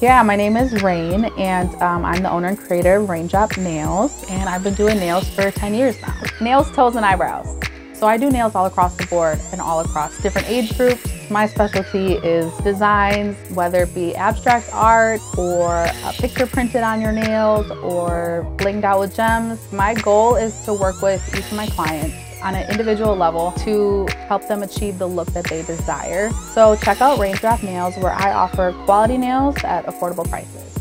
Yeah, my name is Rain, and um, I'm the owner and creator of Raindrop Nails, and I've been doing nails for 10 years now. Nails, toes, and eyebrows. So I do nails all across the board and all across different age groups. My specialty is designs, whether it be abstract art or a picture printed on your nails or blinged out with gems. My goal is to work with each of my clients on an individual level to help them achieve the look that they desire. So check out Raindrop Nails where I offer quality nails at affordable prices.